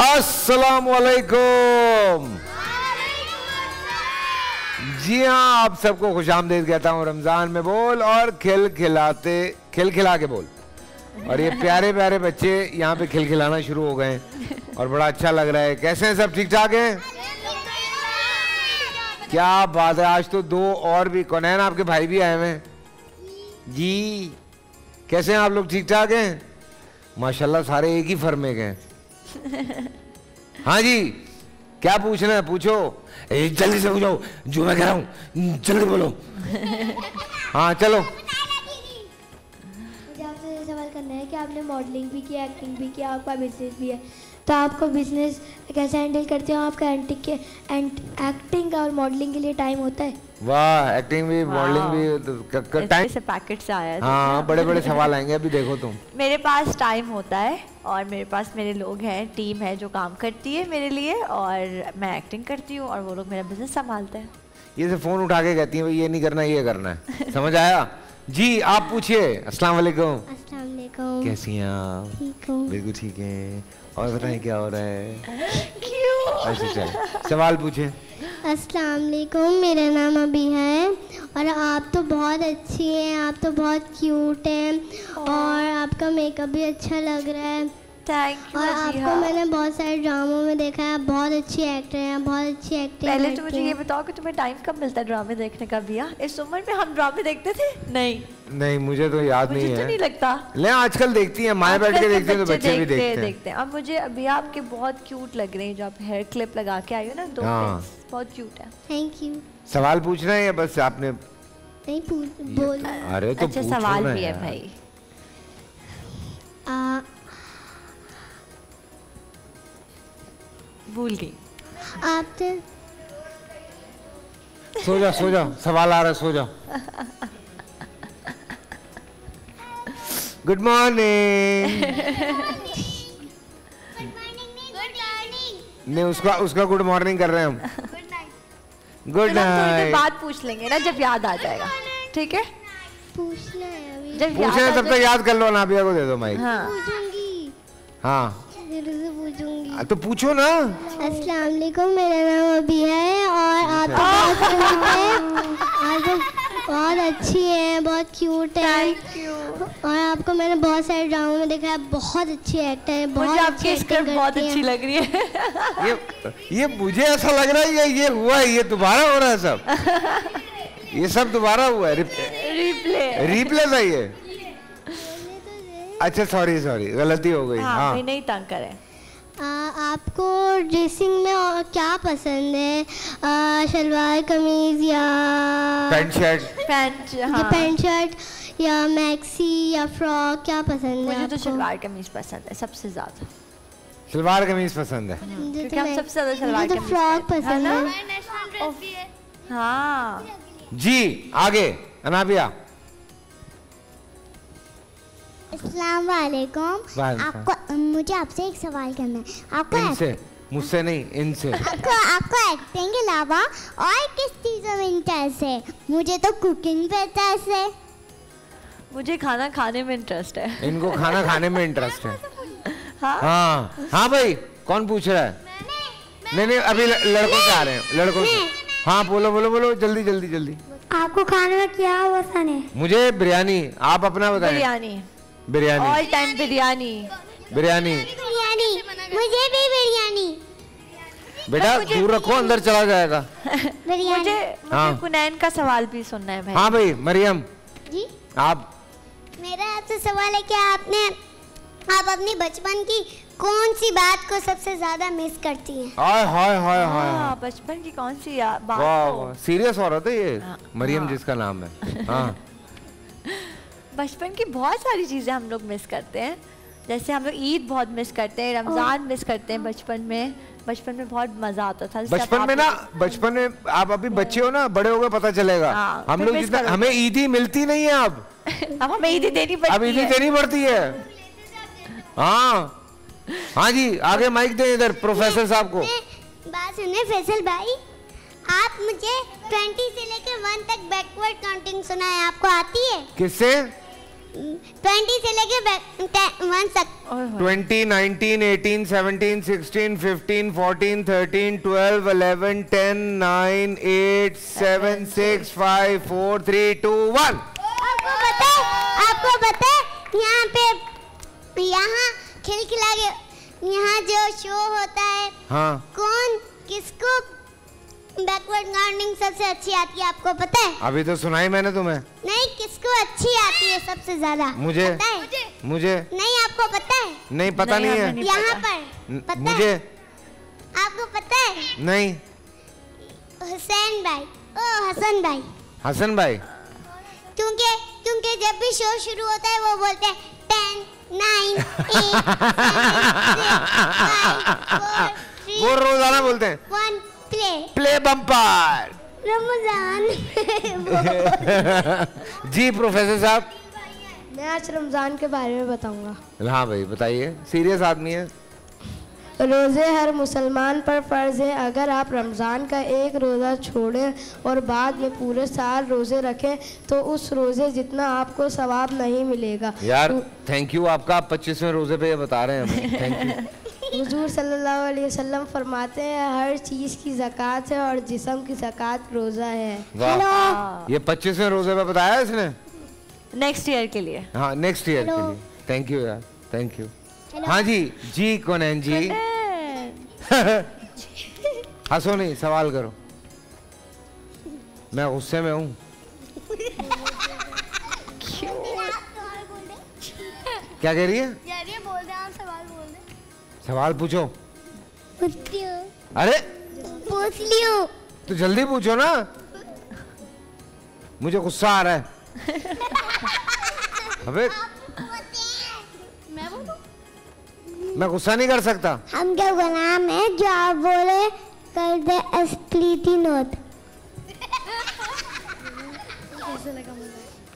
अस्सलाम वालेकुम जी हाँ आप सबको खुश आमदेद कहता हूँ, रमज़ान में बोल और खिल खिलाते, खिल खिला के बोल। और ये प्यारे प्यारे बच्चे यहाँ पे खिल खिलाना शुरू हो गए हैं। और बड़ा अच्छा लग रहा है। कैसे हैं सब? ठीक ठाक हैं? क्या बात है। आज तो दो और भी, कौन है आपके भाई भी आए हुए हैं? जी। कैसे हैं आप लोग? ठीक ठाक हैं? माशाल्लाह, सारे एक ही फर्मे के हैं। हाँ जी क्या पूछना है? पूछो। ए, जल्दी से पूछो। जो मैं कह रहा हूँ जल्दी बोलो। हाँ चलो। सवाल करना है कि आपने मॉडलिंग भी किया एक्टिंग भी किया आपका बिज़नेस भी है। तो आपको बिज़नेस कैसे हैंडल करते हो? आपका एंटिक के एंट, एक्टिंग और मॉडलिंग के लिए टाइम होता है? वाह एक्टिंग भी मॉडलिंग भी तो टाइम से पैकेट से आया था हाँ बड़े बड़े सवाल आएँगे अभी देखो तुम। मेरे पास टाइम होता है और मेरे पास मेरे लोग हैं टीम है जो काम करती है मेरे लिए और मैं एक्टिंग करती हूँ और वो लोग मेरा बिज़नेस संभालते हैं। ये से फ़ोन उठा के कहती है ये नहीं करना ये करना है। समझ आया? जी आप पूछिए। अस्सलाम वालेकुम। कैसी हैं आप? बिल्कुल ठीक हैं। और बताएँ क्या हो रहा है? क्यों? अच्छा चल सवाल पूछे। अस्सलाम वालेकुम मेरा नाम अभी है। और आप तो बहुत अच्छी हैं आप तो बहुत क्यूट हैं। और आपका मेकअप भी अच्छा लग रहा है। थैंक यू और आपको मैंने बहुत सारे ड्रामों में देखा है बहुत अच्छी एक्टर हैं बहुत अच्छी एक्टिंग पहले तो मुझे ये बताओ कि तुम्हें टाइम कब मिलता है ड्रामे देखने का भैया? इस उम्र में हम ड्रामे देखते थे? नहीं। नहीं मुझे तो याद मुझे नहीं तो है। नहीं लगता। ले आजकल देखती हैं माए बैठ के आजकल देखती हैं तो बच्चे भी देखते हैं देखते हैं। और मुझे अभी आपके बहुत क्यूट लग रहे हैं जो आप हेयर क्लिप लगा के आई हो ना दो हाँ। बहुत क्यूट है। थैंक यू सवाल पूछना है या बस आपने नहीं पूछ बोल। अरे तो अच्छा सवाल भी है भाई। भूल गई। आपने सो जा सो जा सवाल आ रहा है सो जा गुड मॉर्निंग नहीं उसका उसका गुड मॉर्निंग कर रहे हैं हम। गुड नाइट बात पूछ लेंगे ना जब याद आ जाएगा। ठीक है? पूछना है अभी। जब पूछे याद आ तब तक याद कर लो नाबिया को दे दो माइक हाँ। हाँ। ज़रूर से पूछूँगी। तो पूछो ना। अस्सलाम वालेकुम मेरा नाम अभी है और आप तो बहुत हैं। अच्छी हैं बहुत क्यूट हैं। थैंक यू और आपको मैंने बहुत सारे ड्रामों में देखा है। बहुत अच्छी एक्टर है बहुत मुझे अच्छी आपकी स्क्रिप्ट बहुत अच्छी लग रही है। ये ये मुझे ऐसा लग रहा है ये ये हुआ है ये दोबारा हो रहा है सब। ये सब दोबारा हुआ है। रिप्ले रिप्ले था ये। अच्छा सॉरी सॉरी गलती हो गई. हाँ हाँ. नहीं तंग करें. आ, आपको ड्रेसिंग में और क्या पसंद है? आ, शलवार कमीज या पैंट शर्ट पैंट हाँ. पैंट शर्ट या मैक्सी या फ्रॉक क्या पसंद है मुझे तो शलवार कमीज पसंद है सबसे ज़्यादा. सलवार कमीज पसंद है. मुझे तो सबसे ज़्यादा शलवार तो कमीज फ्रॉक है? पसंद है। हाँ. जी आगे. अनाबिया. वालेकुम। आपको मुझे आपसे एक सवाल करना है आपको इनसे मुझसे नहीं इनसे आपको आपको एक्टिंग के अलावा और किस चीज़ों में इंटरेस्ट है मुझे तो कुकिंग पे इंटरेस्ट है मुझे खाना खाने में इंटरेस्ट है इनको खाना खाने में इंटरेस्ट है हाँ हाँ हाँ भाई कौन पूछ रहा है नहीं नहीं अभी लड़कों से आ रहे हैं लड़कों से हाँ बोलो बोलो बोलो जल्दी जल्दी जल्दी आपको खाने में क्या पसंद है मुझे बिरयानी आप अपना बताएँ biryani biryani. All time biryani. Biryani. Biryani. मुझे भी बिरयानी। बेटा दूर रखो अंदर चला जाएगा। मुझे हाँ। कुनैन का सवाल भी सुनना है भाई। हाँ भाई मरियम। जी? आप मेरा आपसे सवाल है कि आपने आप अपनी बचपन की कौन सी बात को सबसे ज़्यादा मिस करती हैं? हाय हाय हाय हाय हाँ बचपन की कौन सी बात वाह सीरियस हो रहा था ये। हाँ, मरियम हाँ। जिसका नाम है। हाँ। बचपन की बहुत सारी चीज़ें हम लोग मिस करते हैं। जैसे हम लोग ईद बहुत मिस करते हैं रमज़ान मिस करते हैं बचपन में। बचपन में बहुत मज़ा आता था। बचपन में ना बचपन में आप अभी बच्चे हो ना बड़े हो गए पता चलेगा। हाँ, हम लोग जितना। हमें ईदी मिलती नहीं है अब। अब हमें ईदी देनी अब पड़ती ईदी है देनी पड़ती है। हाँ। हाँ जी आगे माइक दे इधर प्रोफेसर साहब को। बात सुनिए फैसल भाई। आप मुझे 20 से लेकर 1 तक बैकवर्ड काउंटिंग सुनाए आपको आती है? किससे? ट्वेंटी से लेके वन तक। 20, 19, 18, 17, 16, 15, 14, 13, 12, 11, 10, 9, 8, 7, 6, 5, 4, 3, 2, 1. आपको पता आपको पता है यहाँ पे यहाँ खिलखिला के यहाँ जो शो होता है हाँ कौन किसको बैकवर्ड गार्डनिंग सबसे अच्छी आती है आपको पता है? अभी तो सुनाई मैंने तुम्हें। नहीं किसको अच्छी आती है सबसे ज़्यादा? मुझे। पता है? मुझे। नहीं आपको पता है? नहीं पता नहीं, नहीं, हमें है यहाँ पर पता मुझे। है आपको पता है? नहीं। हुसैन भाई। ओ हसन भाई। हसन भाई? क्योंकि क्योंकि जब भी शो शुरू होता है वो बोलते हैं टेन नाइन वो रोज़ाना बोलते हैं। One play play bumper Ramzan. जी प्रोफेसर साहब। मैं आज रमज़ान के बारे में बताऊँगा। हाँ भाई बताइए। सीरियस आदमी है? रोज़े हर मुसलमान पर फ़र्ज़ है अगर आप रमज़ान का एक रोज़ा छोड़ें और बाद में पूरे साल रोज़े रखें तो उस रोज़े जितना आपको सवाब नहीं मिलेगा। यार थैंक यू आपका। आप पच्चीसवें रोज़े पे ये बता रहे हैं थैंक यू हुजूर सल्लल्लाहु अलैहि वसल्लम फरमाते हैं हर चीज़ की ज़कात है और जिस्म की ज़कात रोज़ा है। वाह। ये पच्चीसवें रोज़े में बताया इसने? नेक्स्ट ईयर के लिए। हाँ नेक्स्ट ईयर के लिए। थैंक यू यार थैंक यू हाँ जी जी कोनैन जी? हंसो नहीं सवाल करो। मैं गुस्से में हूँ। क्या कह रही है? सवाल पूछो। अरे? पूछ लियो तो जल्दी पूछो ना। मुझे गुस्सा आ रहा है। अबे। मैं मैं गुस्सा नहीं कर सकता। हम क्या गुलाम है जो आप बोले? कर दे अस्प्लीति नोट।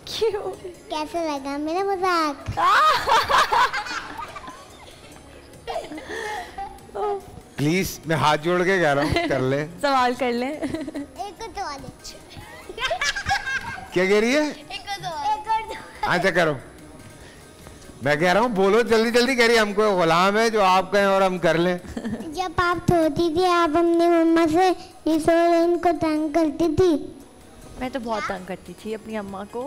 क्यों कैसे लगा? मेरा मज़ाक। प्लीज़ मैं हाथ जोड़ के कह रहा हूँ कर ले। सवाल कर ले। एक और सवाल क्या कह रही है? एक और एक और सवाल अच्छा करो। मैं कह रहा हूँ बोलो जल्दी जल्दी कह रही है हमको गुलाम है जो आप कहें और हम कर लें। जब आप छोटी थी आप अपनी मम्मा से और उनको तंग करती थी। मैं तो बहुत तंग करती थी अपनी अम्मा को।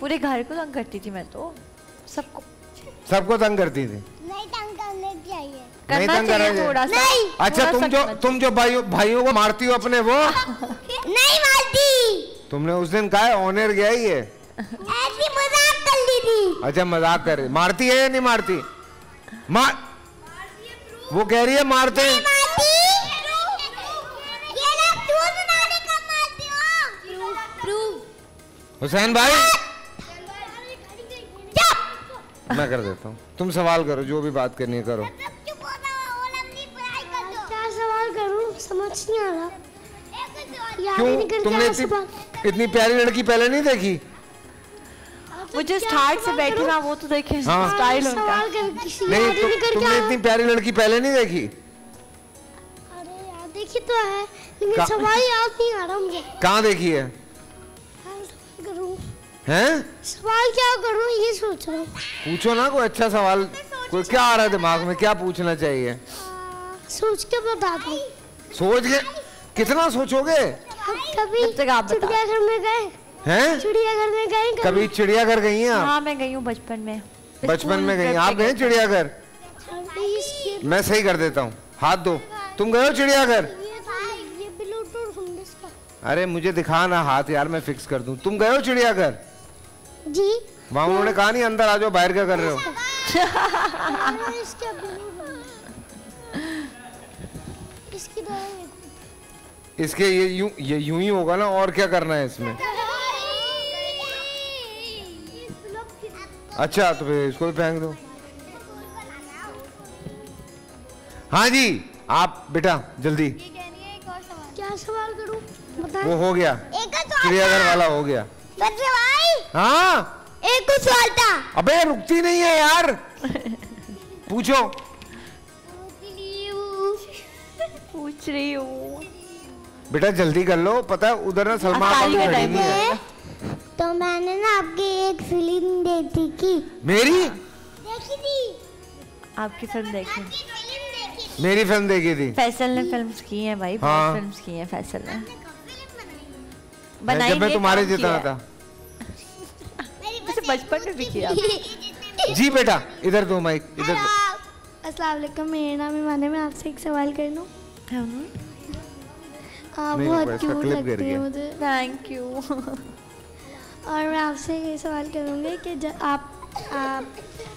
पूरे घर को तंग करती थी मैं तो। सबको। सबको तंग करती थी? चाहिए। नहीं करना तंग करना चाहिए चाहिए। थोड़ा सा। नहीं। अच्छा तुम जो तुम जो भाइयों भाइयों को मारती हो अपने वो? नहीं मारती। तुमने उस दिन कहा ऑनर गया ही है। ऐसी मज़ाक कर ली थी। अच्छा मज़ाक कर रही मारती है या नहीं मारती? मार वो कह रही है मारते हैं। तू हो। हुसैन भाई? मैं कर देता हूँ। तुम सवाल करो जो भी बात करनी है करो। समझ नहीं आ रहा। ही क्यों? तुमने इतनी इतनी प्यारी लड़की पहले नहीं देखी? वो जो स्टार्ट से बैठी ना वो तो देखे हाँ। स्टाइल उनका। नहीं तु, तुमने इतनी प्यारी लड़की पहले नहीं देखी? अरे यार देखी तो है लेकिन सवाल याद नहीं आ रहा मुझे। कहाँ देखी है? क्या सवाल करूँ? हैं? सवाल क्या करूँ ये सोच रहा हूँ। पूछो ना कोई अच्छा सवाल। कोई क्या आ रहा है। दिमाग में? क्या पूछना चाहिए? आ, सोच के बता दो। सोच के? कितना सोचोगे? कभी चिड़ियाघर में गए? हैं? चिड़ियाघर में गए कभी? चिड़ियाघर गई हैं हाँ मैं गई हूँ बचपन में। बचपन में गई आप गए चिड़ियाघर? मैं सही कर देता हूँ। हाथ दो। तुम गए हो चिड़ियाघर? ये ये ब्लूटूथ सुन इसका। अरे मुझे दिखा ना हाथ यार मैं फिक्स कर दूँ। तुम गए हो चिड़ियाघर? जी। वहाँ उन्होंने कहा नहीं अंदर आ जाओ बाहर क्या कर रहे हो? इसका। इसकी इसके ये यूँ ये यूँ ही होगा ना और क्या करना है इसमें? अच्छा तो फिर इसको भी फेंक दो। हाँ जी आप बेटा जल्दी। क्या सवाल करूँ? बता वो हो गया। एक चिड़ियाघर वाला हो गया। भाई हाँ। एक और सवाल था। अबे रुकती नहीं है यार। पूछो। पूछ रही हूँ। बेटा जल्दी कर लो। पता है उधर ना सलमान खान का खड़ी है। तो मैंने ना आपकी एक फ़िल्म देखी मेरी? देखी थी? आपकी फ़िल्म देखी। फ़िल्म मेरी फ़िल्म देखी थी। फैसल ने फिल्म्स की हैं भाई हाँ। बहुत फिल्म्स की हैं फैसल ने। फ़िल्म बनाई मैं- जब मैं तुम्हारे जितना था। मेरी बचपन में भी किया। जी बेटा इधर दो माइक इधर। अस्सलाम वालेकुम मेरा नाम ईमान है मैं आपसे एक सवाल कर लूँ हम्म, आप बहुत क्यूट लगती है मुझे। थैंक यू और मैं आपसे ये सवाल करूँगी कि जब आप आप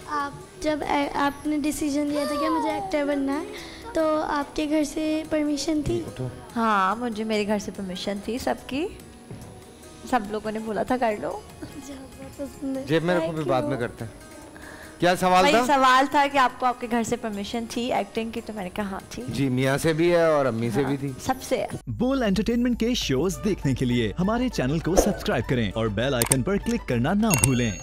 आप जब आपने डिसीज़न लिया था कि मुझे एक्टर बनना है तो आपके घर से परमिशन थी? हाँ मुझे मेरे घर से परमिशन थी सबकी। सब लोगों ने बोला था कर लो। है जेब में रखो फिर बाद में करते हैं। क्या सवाल था? सवाल था कि आपको आपके घर से परमिशन थी एक्टिंग की तो मैंने कहा हाँ थी। जी मियाँ से भी है और अम्मी हाँ, से भी थी। सबसे बोल एंटरटेनमेंट के शोज़ देखने के लिए हमारे चैनल को सब्सक्राइब करें और बेल आइकन पर क्लिक करना ना भूलें।